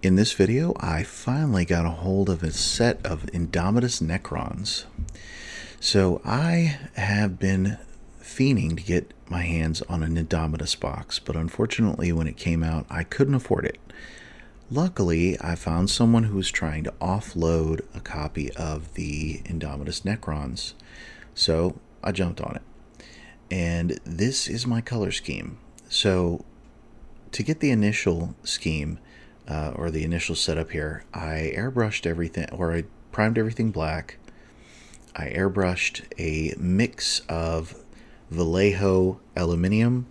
In this video, I finally got a hold of a set of Indomitus Necrons. So I have been fiending to get my hands on an Indomitus box, but unfortunately when it came out, I couldn't afford it. Luckily, I found someone who was trying to offload a copy of the Indomitus Necrons, so I jumped on it. And this is my color scheme. So to get the initial scheme, uh, or the initial setup here, I airbrushed everything, or I primed everything black. I airbrushed a mix of Vallejo aluminium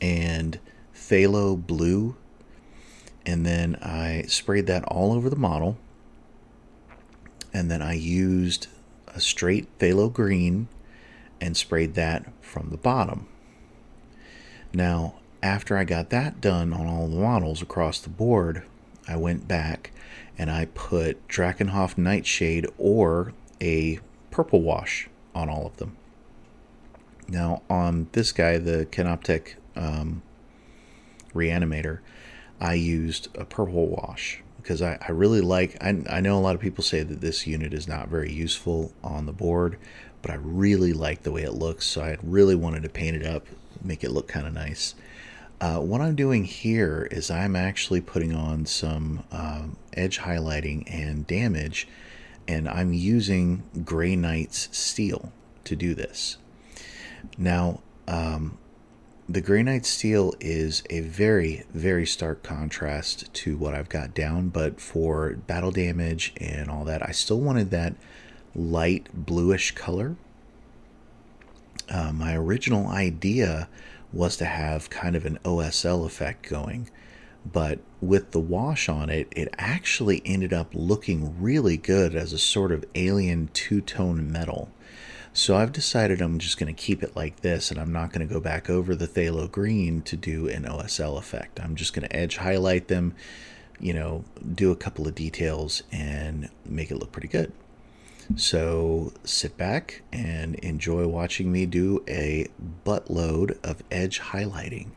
and phthalo blue, and then I sprayed that all over the model. And then I used a straight phthalo green and sprayed that from the bottom. Now, after I got that done on all the models across the board, I went back and I put Drakenhof Nightshade or a purple wash on all of them. Now, on this guy, the Canoptek um, Reanimator, I used a purple wash because I, I really like, I, I know a lot of people say that this unit is not very useful on the board, but I really like the way it looks, so I really wanted to paint it up, make it look kind of nice. Uh, what I'm doing here is I'm actually putting on some um, edge highlighting and damage, and I'm using Grey Knight's Steel to do this. Now, um, the Grey Knight Steel is a very, very stark contrast to what I've got down, but for battle damage and all that, I still wanted that light bluish color. Uh, my original idea was to have kind of an OSL effect going. But with the wash on it, it actually ended up looking really good as a sort of alien two tone metal. So I've decided I'm just going to keep it like this and I'm not going to go back over the phthalo green to do an OSL effect. I'm just going to edge highlight them, you know, do a couple of details and make it look pretty good. So sit back and enjoy watching me do a buttload of edge highlighting.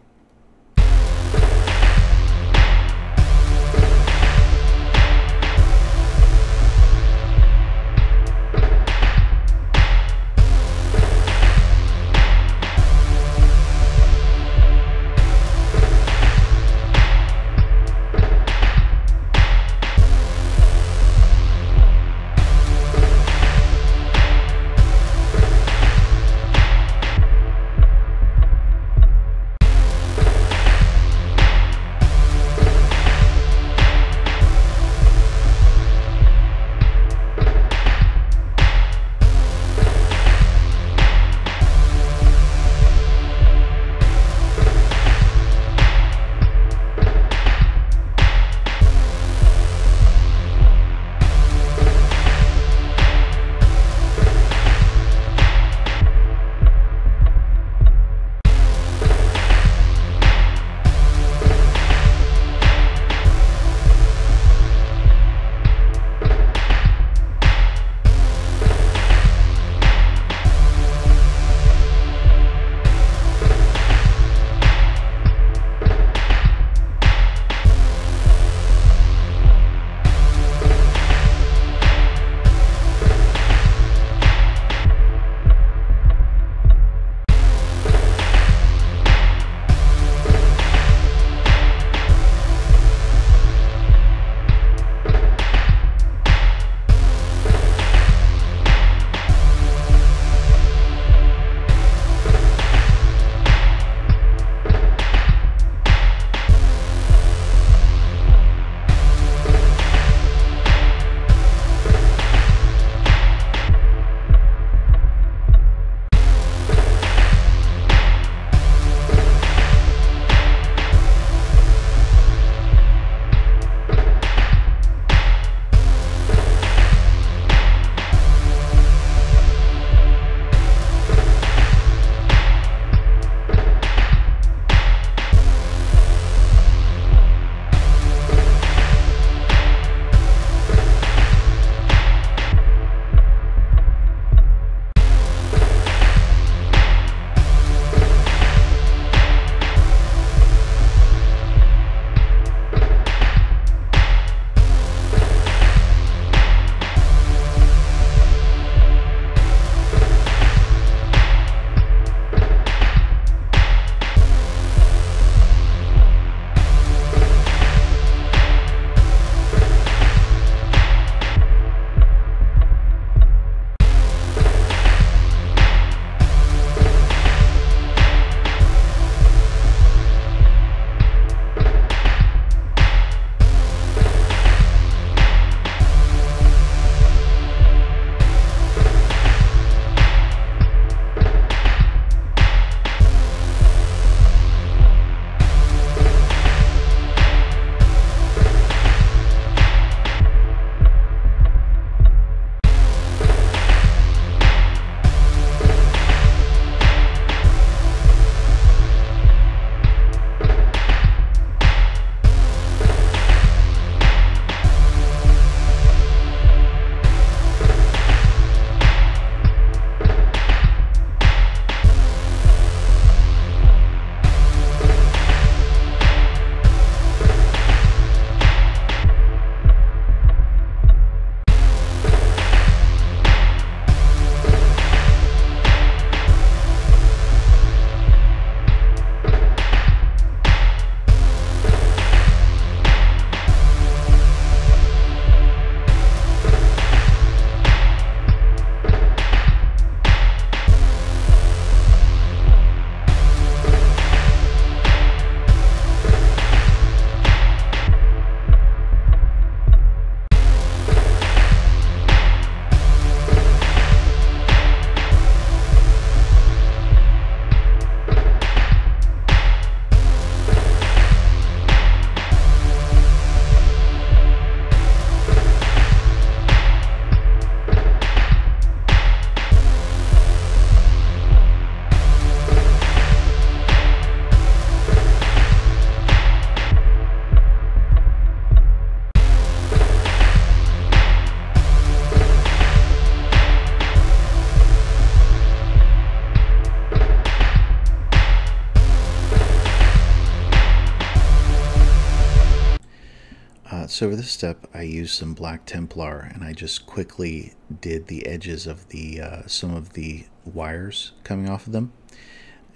So for this step, I used some black Templar, and I just quickly did the edges of the uh, some of the wires coming off of them,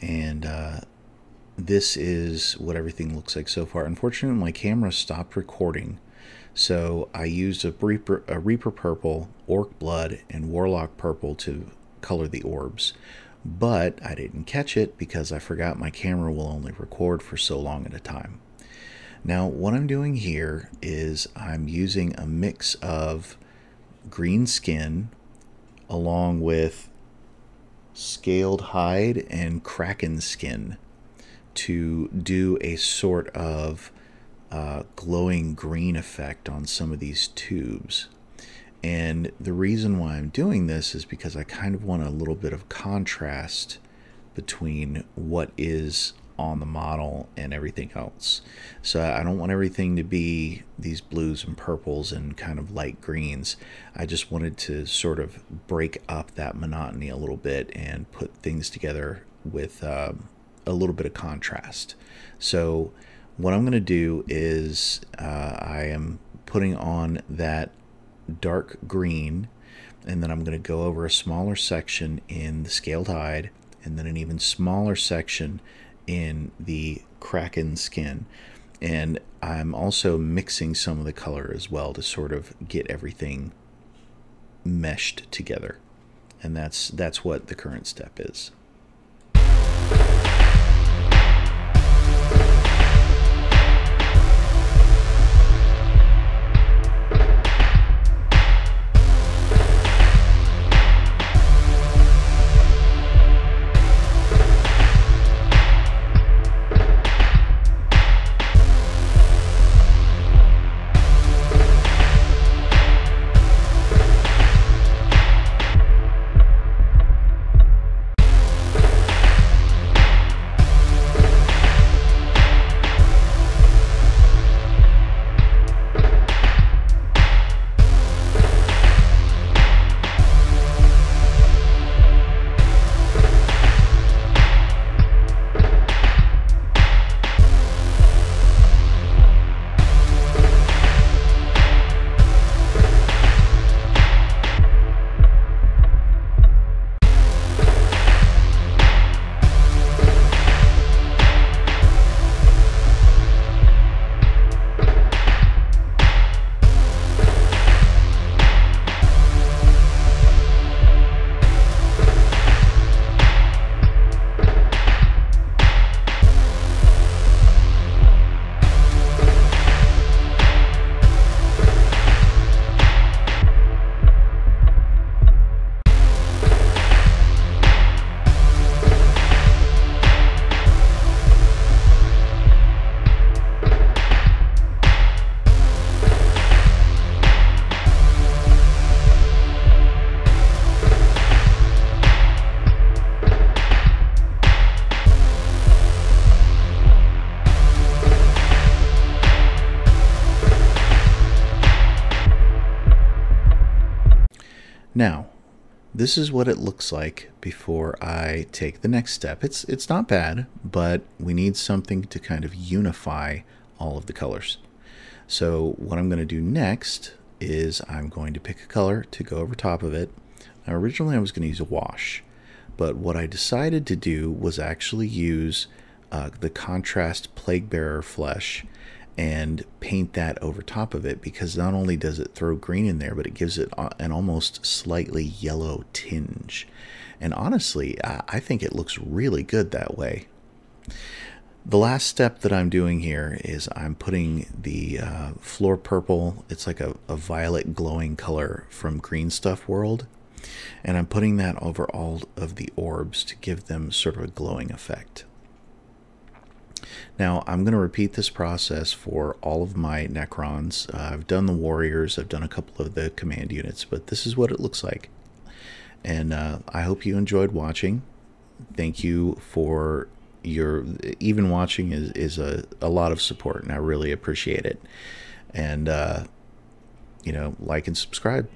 and uh, this is what everything looks like so far. Unfortunately, my camera stopped recording, so I used a Reaper, a Reaper Purple, Orc Blood, and Warlock Purple to color the orbs. But I didn't catch it because I forgot my camera will only record for so long at a time. Now, what I'm doing here is I'm using a mix of green skin along with scaled hide and kraken skin to do a sort of uh, glowing green effect on some of these tubes. And the reason why I'm doing this is because I kind of want a little bit of contrast between what is on the model and everything else. So I don't want everything to be these blues and purples and kind of light greens. I just wanted to sort of break up that monotony a little bit and put things together with uh, a little bit of contrast. So what I'm going to do is uh, I am putting on that dark green and then I'm going to go over a smaller section in the scaled hide and then an even smaller section in the kraken skin and I'm also mixing some of the color as well to sort of get everything meshed together and that's that's what the current step is. Now, this is what it looks like before I take the next step. It's it's not bad, but we need something to kind of unify all of the colors. So what I'm going to do next is I'm going to pick a color to go over top of it. Now, originally I was going to use a wash, but what I decided to do was actually use uh, the contrast plague bearer flesh and paint that over top of it because not only does it throw green in there, but it gives it an almost slightly yellow tinge. And honestly, I think it looks really good that way. The last step that I'm doing here is I'm putting the uh, Fluor Purple, it's like a, a violet glowing color from Green Stuff World, and I'm putting that over all of the orbs to give them sort of a glowing effect. Now, I'm going to repeat this process for all of my Necrons. Uh, I've done the Warriors, I've done a couple of the command units, but this is what it looks like. And uh, I hope you enjoyed watching. Thank you for your even watching is, is a, a lot of support, and I really appreciate it. And, uh, you know, like and subscribe.